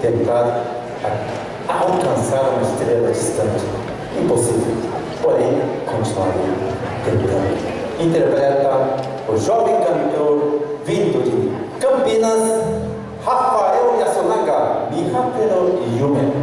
tentar alcançar uma estrela distante. Impossível. Porém, continuaria tentando. Interpreta o jovem cantor vindo de Campinas, Rafael Yasunaga, Mihapero Yume.